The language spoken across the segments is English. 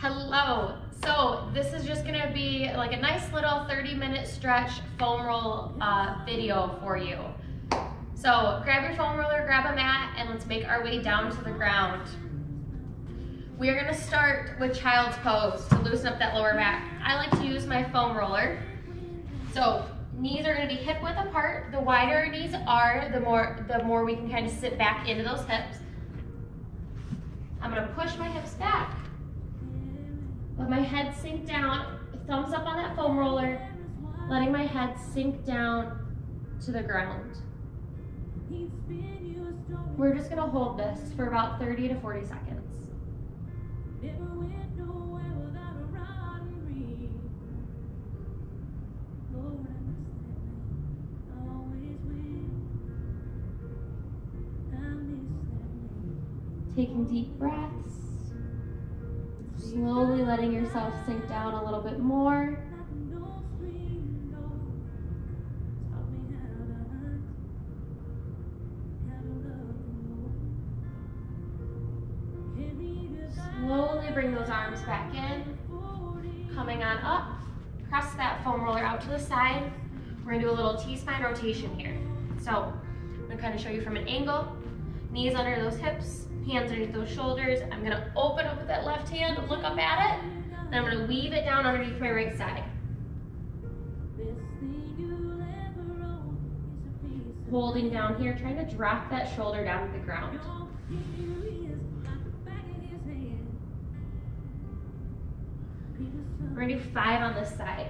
Hello. So this is just gonna be like a nice little 30 minute stretch foam roll uh, video for you. So grab your foam roller, grab a mat, and let's make our way down to the ground. We are gonna start with child's pose to loosen up that lower back. I like to use my foam roller. So knees are gonna be hip width apart. The wider our knees are, the more, the more we can kind of sit back into those hips. I'm gonna push my hips back. Let my head sink down, thumbs up on that foam roller, letting my head sink down to the ground. We're just gonna hold this for about 30 to 40 seconds. Taking deep breaths. Slowly letting yourself sink down a little bit more. Slowly bring those arms back in. Coming on up. Press that foam roller out to the side. We're gonna do a little T-spine rotation here. So I'm gonna kind of show you from an angle. Knees under those hips, hands underneath those shoulders. I'm gonna open up with that left hand, look up at it, then I'm gonna weave it down underneath my right side. Holding down here, trying to drop that shoulder down to the ground. We're gonna do five on this side.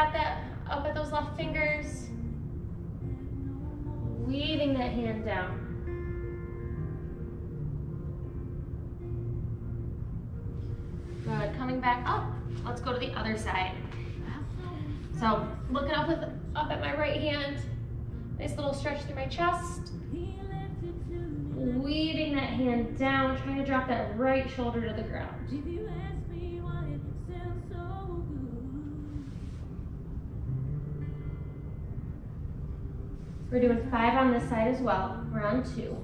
At that, up at those left fingers. Weaving that hand down. Good, coming back up. Let's go to the other side. So looking up with up at my right hand, nice little stretch through my chest. Weaving that hand down, trying to drop that right shoulder to the ground. We're doing five on this side as well, round two.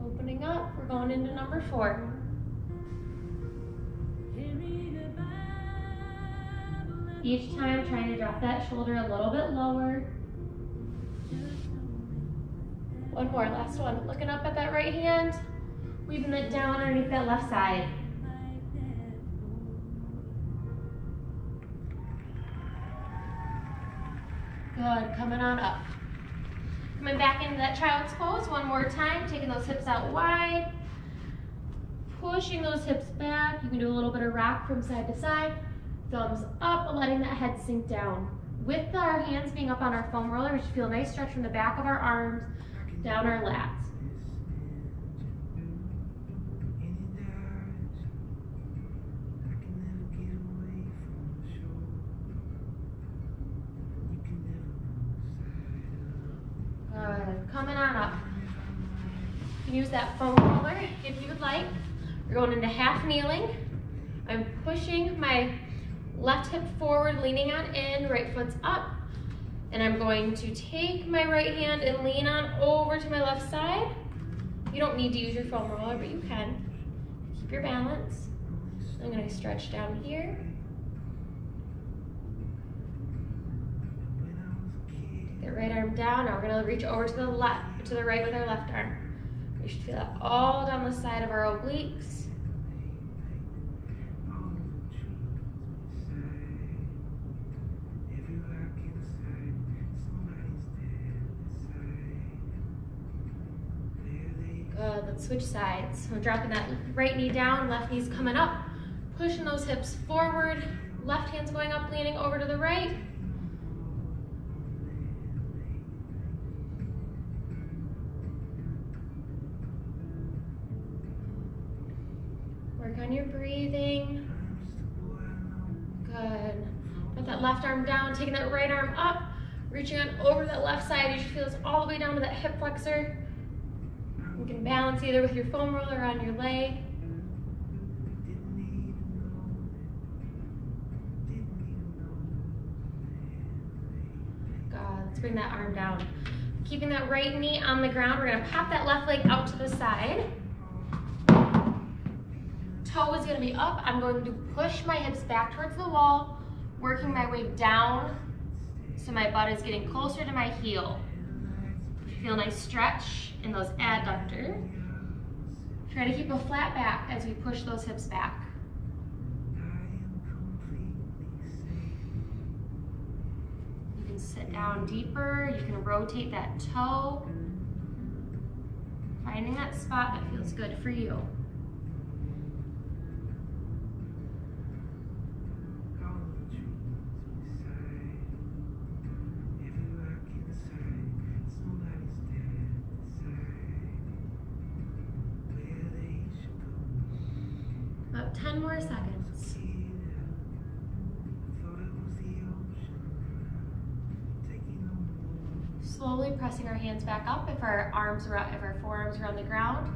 Opening up, we're going into number four. Each time trying to drop that shoulder a little bit lower. One more, last one. Looking up at that right hand, weaving it down underneath that left side. Good, coming on up. Coming back into that child's pose one more time, taking those hips out wide. Pushing those hips back. You can do a little bit of rock from side to side. Thumbs up, letting that head sink down. With our hands being up on our foam roller, we should feel a nice stretch from the back of our arms down our lats. Good. Coming on up. You can use that foam roller if you'd like. We're going into half kneeling. I'm pushing my left hip forward, leaning on in, right foot's up. And I'm going to take my right hand and lean on over to my left side. You don't need to use your foam roller, but you can. Keep your balance. I'm gonna stretch down here. Get right arm down. Now we're gonna reach over to the left, to the right with our left arm. We should feel that all down the side of our obliques. Switch sides. So dropping that right knee down, left knee's coming up. Pushing those hips forward, Left hand's going up, leaning over to the right. Work on your breathing. Good. Put that left arm down, taking that right arm up, reaching on over that left side. You should feel this all the way down to that hip flexor. Can balance either with your foam roller on your leg. God, let's bring that arm down. Keeping that right knee on the ground, we're gonna pop that left leg out to the side toe is gonna be up. I'm going to push my hips back towards the wall, working my way down so my butt is getting closer to my heel. Feel a nice stretch in those adductors. Try to keep a flat back as we push those hips back. You can sit down deeper, you can rotate that toe, finding that spot that feels good for you. About 10 more seconds. Slowly pressing our hands back up if our arms are if our forearms are on the ground.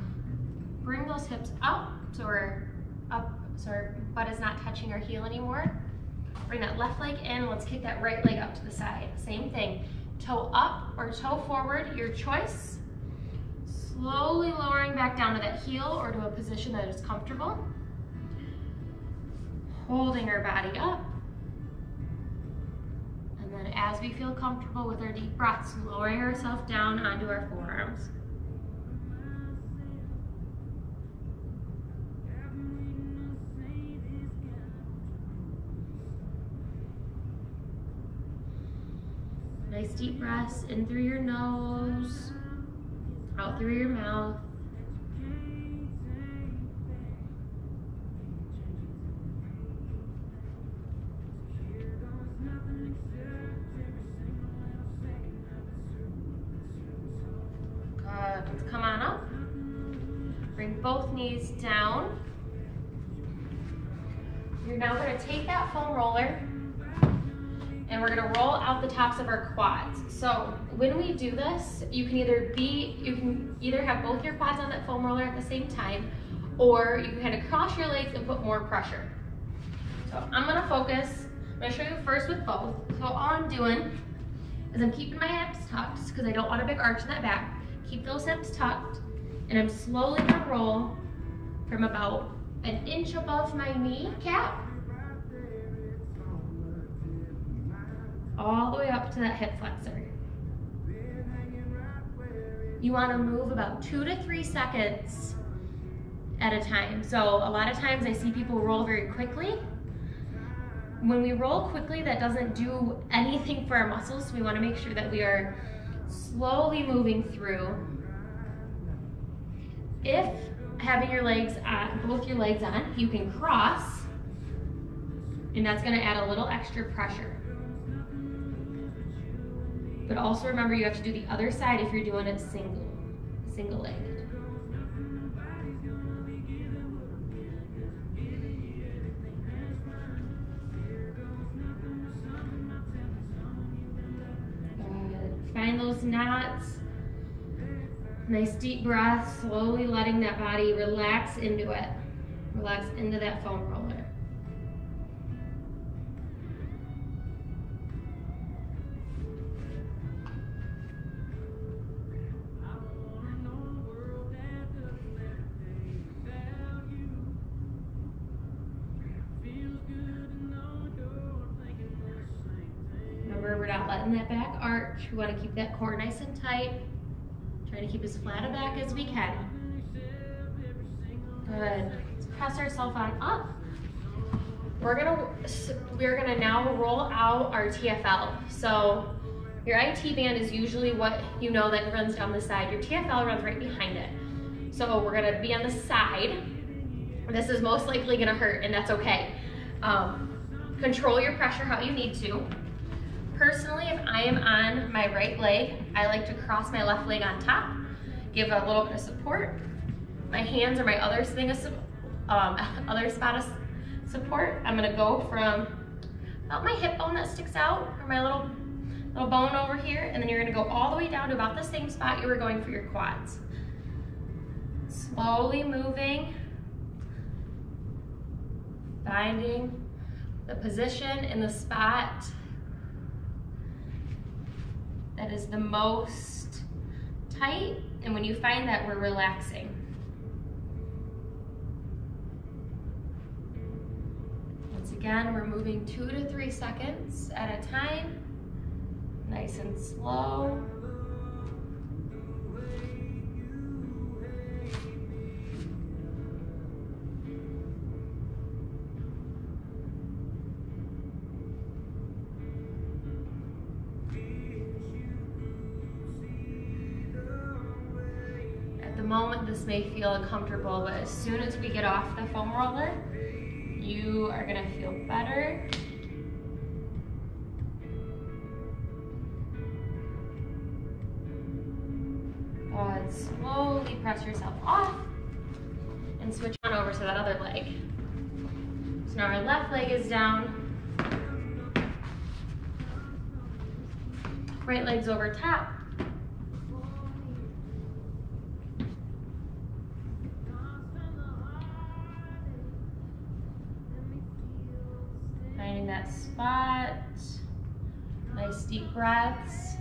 Bring those hips up so we're up so our butt is not touching our heel anymore. Bring that left leg in. Let's kick that right leg up to the side. Same thing. Toe up or toe forward, your choice. Slowly lowering back down to that heel or to a position that is comfortable holding our body up. And then as we feel comfortable with our deep breaths, lowering ourselves down onto our forearms. Nice deep breaths in through your nose, out through your mouth. Roller and we're gonna roll out the tops of our quads. So when we do this, you can either be, you can either have both your quads on that foam roller at the same time, or you can kind of cross your legs and put more pressure. So I'm gonna focus, I'm gonna show you first with both. So all I'm doing is I'm keeping my hips tucked because I don't want a big arch in that back. Keep those hips tucked, and I'm slowly gonna roll from about an inch above my kneecap all the way up to that hip flexor. You wanna move about two to three seconds at a time. So a lot of times I see people roll very quickly. When we roll quickly, that doesn't do anything for our muscles. So we wanna make sure that we are slowly moving through. If having your legs on, both your legs on, you can cross, and that's gonna add a little extra pressure. But also remember you have to do the other side if you're doing it single, single legged. Uh, find those knots. Nice deep breath, slowly letting that body relax into it. Relax into that foam roller. We want to keep that core nice and tight. Try to keep as flat a back as we can. Good. Let's press ourselves on up. We're gonna we're gonna now roll out our TFL. So your IT band is usually what you know that runs down the side. Your TFL runs right behind it. So we're gonna be on the side. This is most likely gonna hurt, and that's okay. Um, control your pressure how you need to. Personally, if I am on my right leg, I like to cross my left leg on top, give a little bit of support. My hands are my other thing of um, other spot of support. I'm gonna go from about my hip bone that sticks out, or my little little bone over here, and then you're gonna go all the way down to about the same spot you were going for your quads. Slowly moving, finding the position in the spot that is the most tight. And when you find that, we're relaxing. Once again, we're moving two to three seconds at a time, nice and slow. This may feel uncomfortable, but as soon as we get off the foam roller, you are gonna feel better. Good, slowly press yourself off and switch on over to that other leg. So now our left leg is down, right leg's over top. Breaths.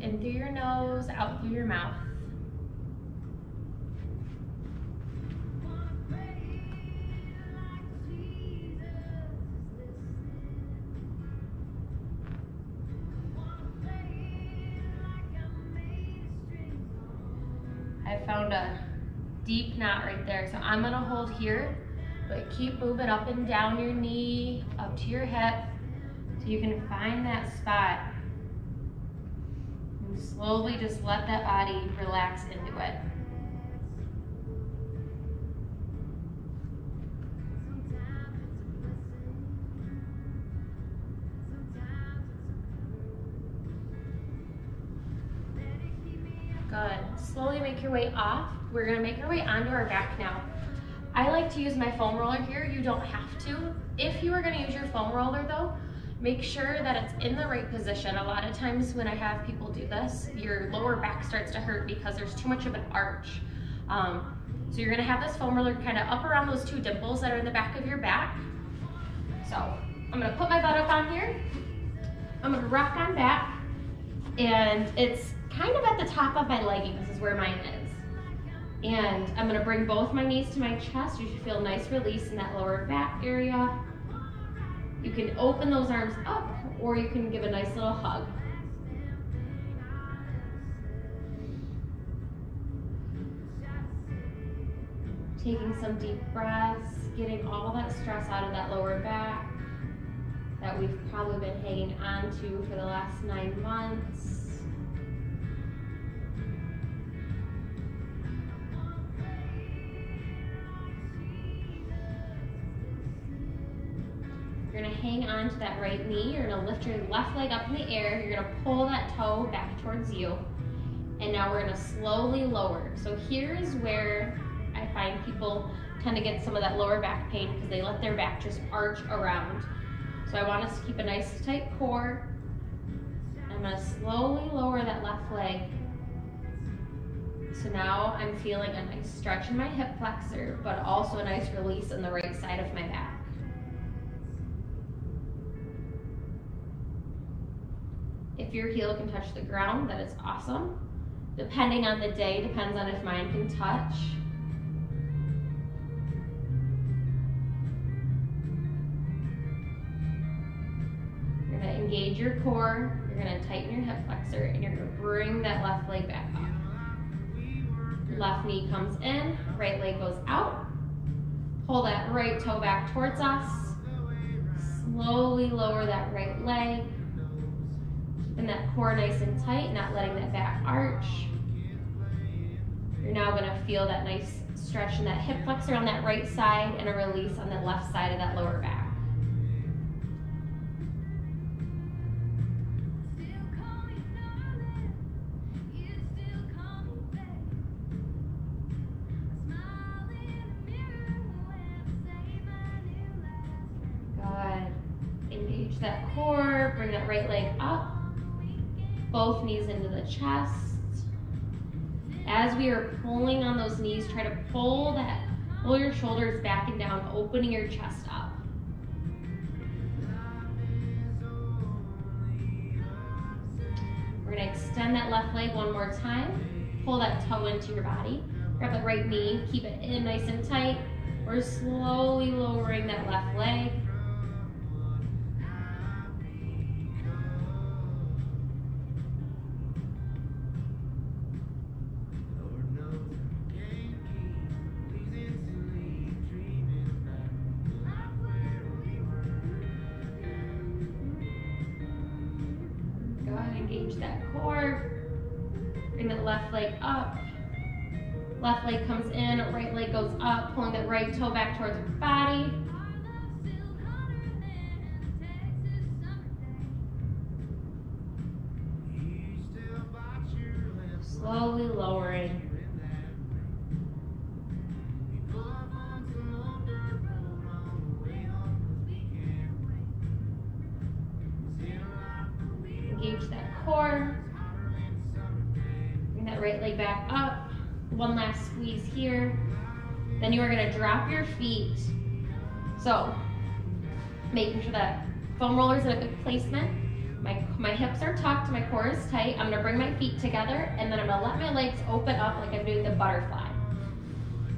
In through your nose, out through your mouth. I'm gonna hold here, but keep moving up and down your knee, up to your hip, so you can find that spot. And slowly just let that body relax into it. Good. Slowly make your way off. We're gonna make our way onto our back now. I like to use my foam roller here. You don't have to. If you are gonna use your foam roller though, make sure that it's in the right position. A lot of times when I have people do this, your lower back starts to hurt because there's too much of an arch. Um, so you're gonna have this foam roller kind of up around those two dimples that are in the back of your back. So I'm gonna put my butt up on here. I'm gonna rock on back and it's kind of at the top of my leggings This is where mine is. And I'm gonna bring both my knees to my chest. You should feel nice release in that lower back area. You can open those arms up or you can give a nice little hug. Taking some deep breaths, getting all that stress out of that lower back that we've probably been hanging on to for the last nine months. Hang on to that right knee. You're gonna lift your left leg up in the air. You're gonna pull that toe back towards you. And now we're gonna slowly lower. So here's where I find people tend to get some of that lower back pain because they let their back just arch around. So I want us to keep a nice tight core. I'm gonna slowly lower that left leg. So now I'm feeling a nice stretch in my hip flexor, but also a nice release in the right side of my back. If your heel can touch the ground, that is awesome. Depending on the day, depends on if mine can touch. You're gonna engage your core, you're gonna tighten your hip flexor, and you're gonna bring that left leg back up. Left knee comes in, right leg goes out. Pull that right toe back towards us. Slowly lower that right leg. Keeping that core nice and tight, not letting that back arch. You're now gonna feel that nice stretch in that hip flexor on that right side and a release on the left side of that lower back. Both knees into the chest. As we are pulling on those knees, try to pull that, pull your shoulders back and down, opening your chest up. We're gonna extend that left leg one more time. Pull that toe into your body. Grab the right knee, keep it in nice and tight. We're slowly lowering that left leg. Towards your body. Slowly lowering. Engage that core. Bring that right leg back up. One last squeeze here. Then you are gonna drop your feet. So, making sure that foam roller's in a good placement. My, my hips are tucked, my core is tight. I'm gonna bring my feet together and then I'm gonna let my legs open up like I'm doing the butterfly.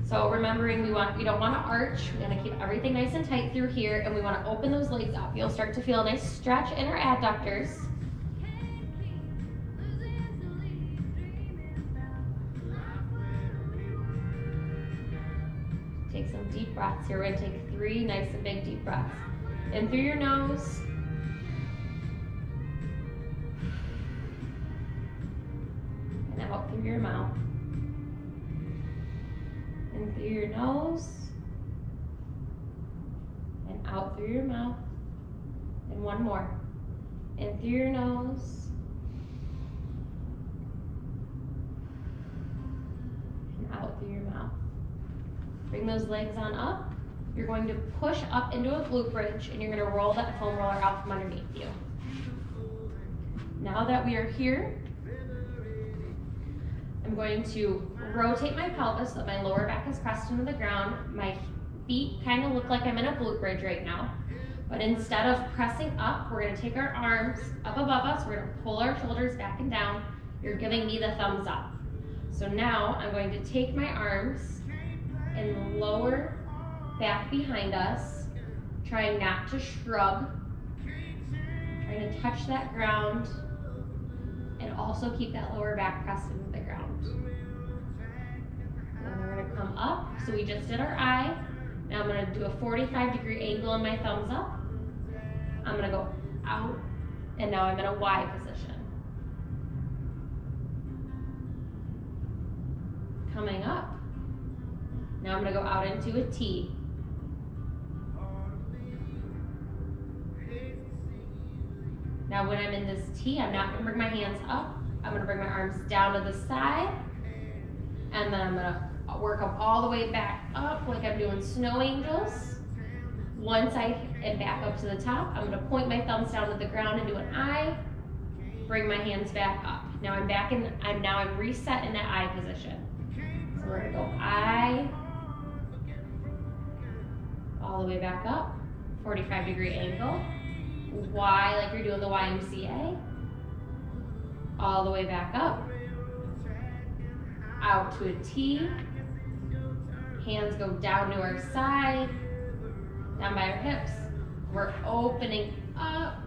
So remembering we want we don't want to arch. We're gonna keep everything nice and tight through here and we want to open those legs up. You'll start to feel a nice stretch in our adductors. Take some deep breaths here. We're gonna take three nice and big deep breaths. In through your nose. And out through your mouth. In through your nose. And out through your mouth. And one more. In through your nose. And out through your mouth. Bring those legs on up. You're going to push up into a glute bridge and you're going to roll that foam roller out from underneath you. Now that we are here, I'm going to rotate my pelvis so that my lower back is pressed into the ground. My feet kind of look like I'm in a glute bridge right now. But instead of pressing up, we're gonna take our arms up above us. We're gonna pull our shoulders back and down. You're giving me the thumbs up. So now I'm going to take my arms and lower back behind us, trying not to shrug, trying to touch that ground, and also keep that lower back pressed into the ground. Then we're gonna come up. So we just did our I. Now I'm gonna do a 45 degree angle on my thumbs up. I'm gonna go out, and now I'm in a Y position. Coming up. Now I'm gonna go out into a T. Now when I'm in this T, I'm not gonna bring my hands up. I'm gonna bring my arms down to the side. And then I'm gonna work them all the way back up like I'm doing snow angels. Once I am back up to the top, I'm gonna point my thumbs down to the ground and do an I. Bring my hands back up. Now I'm back in, I'm now I'm reset in that I position. So we're gonna go I, all the way back up, 45 degree angle. Y like you're doing the YMCA. All the way back up. Out to a T. Hands go down to our side, down by our hips. We're opening up,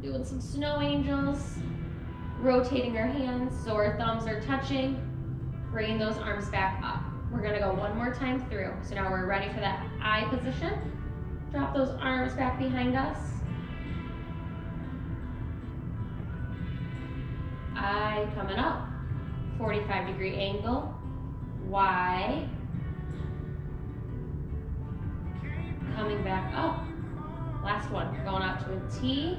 doing some snow angels, rotating our hands so our thumbs are touching, bringing those arms back up. We're gonna go one more time through. So now we're ready for that I position. Drop those arms back behind us. I coming up, 45 degree angle. Y. Coming back up. Last one, going out to a T.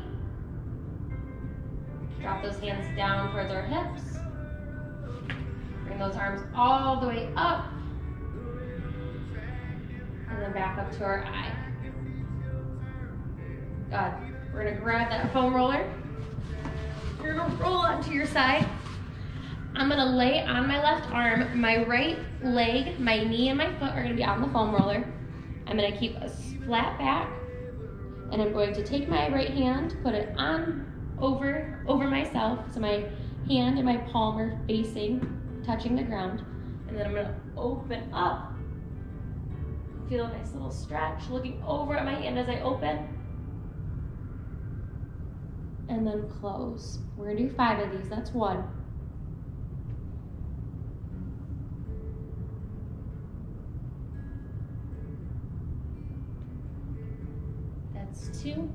Drop those hands down towards our hips. Bring those arms all the way up. And then back up to our I. Good. We're gonna grab that foam roller. You're gonna roll onto your side. I'm gonna lay on my left arm, my right leg, my knee, and my foot are gonna be on the foam roller. I'm gonna keep a flat back, and I'm going to take my right hand, put it on over, over myself, so my hand and my palm are facing, touching the ground, and then I'm gonna open up. Feel a nice little stretch, looking over at my hand as I open. And then close. We're gonna do five of these, that's one. That's two.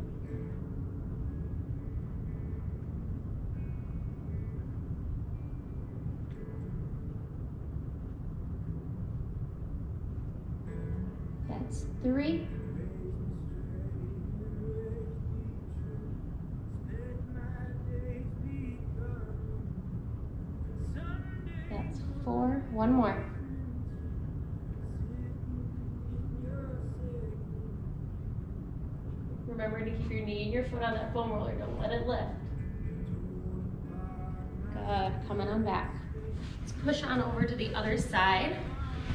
Other side.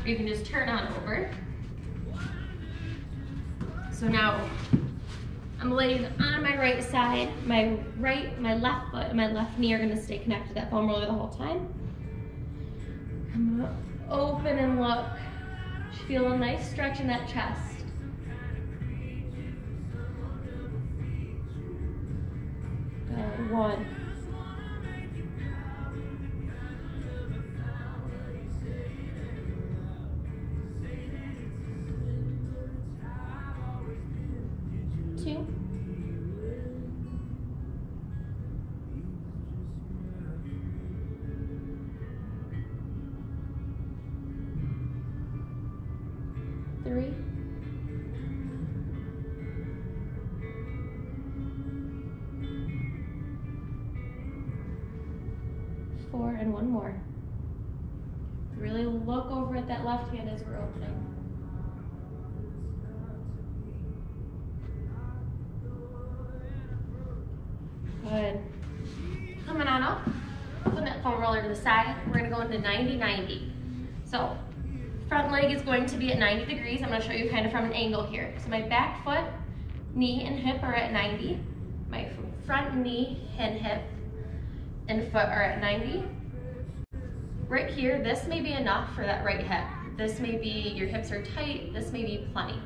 Or you can just turn on over. So now I'm laying on my right side. My right, my left foot and my left knee are gonna stay connected to that foam roller the whole time. I'm gonna open and look. Feel a nice stretch in that chest. One. Four and one more. Really look over at that left hand as we're opening. Good. Coming on up, putting that foam roller to the side. We're gonna go into 90-90. So, front leg is going to be at 90 degrees. I'm gonna show you kind of from an angle here. So my back foot, knee, and hip are at 90. My front knee and hip and foot are at 90. Right here, this may be enough for that right hip. This may be, your hips are tight, this may be plenty.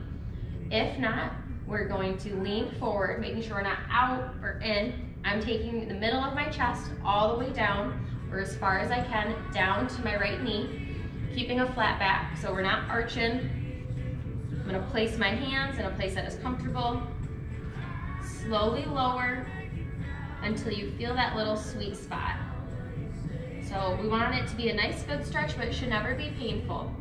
If not, we're going to lean forward, making sure we're not out or in. I'm taking the middle of my chest all the way down, or as far as I can, down to my right knee, keeping a flat back, so we're not arching. I'm gonna place my hands in a place that is comfortable. Slowly lower until you feel that little sweet spot. So we want it to be a nice good stretch, but it should never be painful.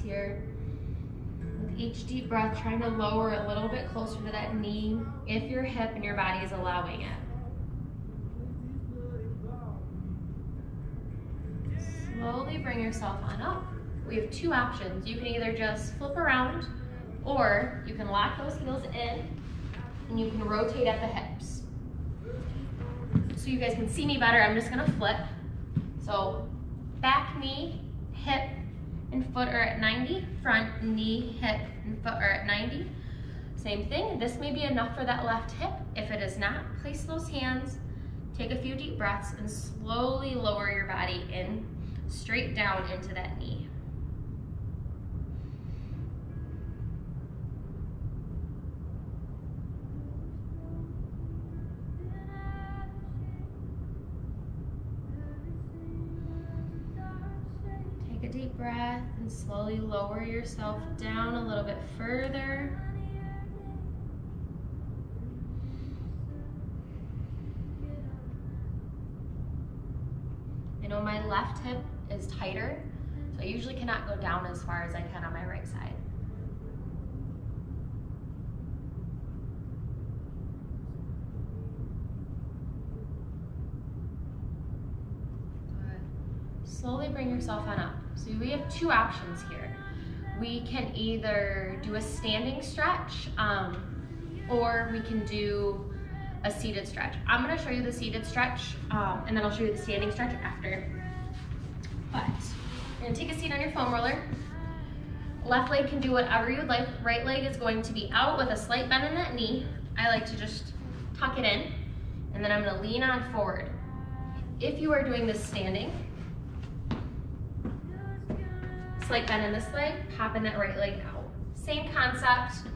Here. With each deep breath, trying to lower a little bit closer to that knee if your hip and your body is allowing it. Slowly bring yourself on up. We have two options. You can either just flip around or you can lock those heels in and you can rotate at the hips. So you guys can see me better, I'm just gonna flip. So back knee, hip, and foot are at 90. Front knee, hip, and foot are at 90. Same thing, this may be enough for that left hip. If it is not, place those hands, take a few deep breaths, and slowly lower your body in, straight down into that knee. Slowly lower yourself down a little bit further. I know my left hip is tighter, so I usually cannot go down as far as I can on my right side. Slowly bring yourself on up. So we have two options here. We can either do a standing stretch um, or we can do a seated stretch. I'm gonna show you the seated stretch um, and then I'll show you the standing stretch after. But you're gonna take a seat on your foam roller. Left leg can do whatever you'd like. Right leg is going to be out with a slight bend in that knee. I like to just tuck it in and then I'm gonna lean on forward. If you are doing this standing, slight bend in this leg, popping that right leg out. Same concept.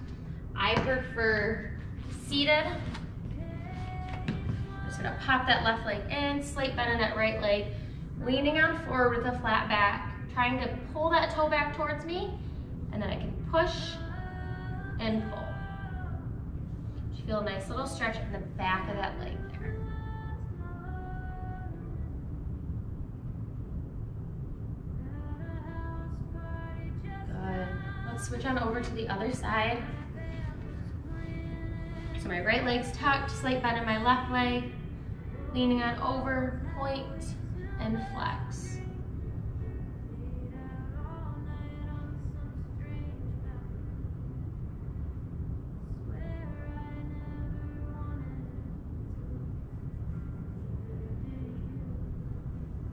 I prefer seated. Just gonna pop that left leg in, slight bend in that right leg, leaning on forward with a flat back, trying to pull that toe back towards me, and then I can push and pull. Feel a nice little stretch in the back of that leg switch on over to the other side. So my right leg's tucked, slight bend in my left leg, leaning on over, point, and flex.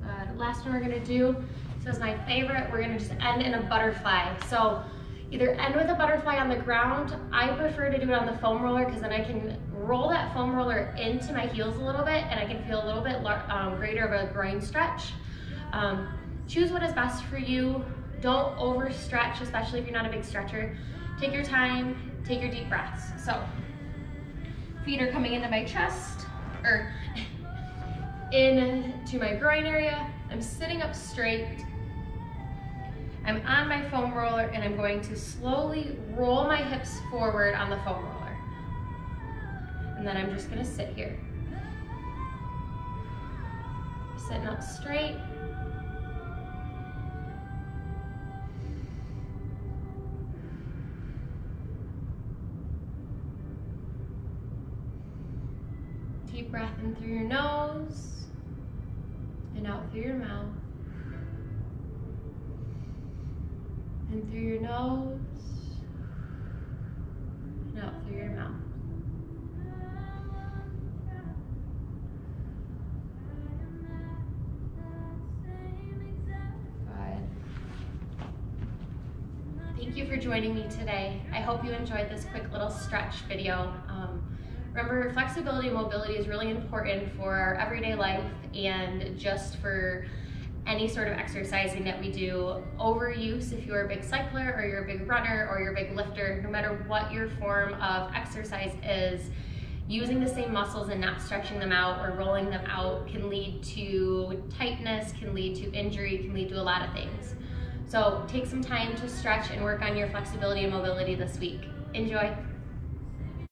Uh, Good. Last one we're gonna do, this is my favorite, we're gonna just end in a butterfly. So either end with a butterfly on the ground. I prefer to do it on the foam roller because then I can roll that foam roller into my heels a little bit and I can feel a little bit um, greater of a groin stretch. Um, choose what is best for you. Don't overstretch, especially if you're not a big stretcher. Take your time, take your deep breaths. So, feet are coming into my chest, or into my groin area. I'm sitting up straight, I'm on my foam roller and I'm going to slowly roll my hips forward on the foam roller. And then I'm just gonna sit here. Sitting up straight. Deep breath in through your nose and out through your mouth. In through your nose and out through your mouth. Good. Thank you for joining me today. I hope you enjoyed this quick little stretch video. Um, remember, flexibility and mobility is really important for our everyday life and just for any sort of exercising that we do. Overuse, if you're a big cycler or you're a big runner or you're a big lifter, no matter what your form of exercise is, using the same muscles and not stretching them out or rolling them out can lead to tightness, can lead to injury, can lead to a lot of things. So take some time to stretch and work on your flexibility and mobility this week. Enjoy.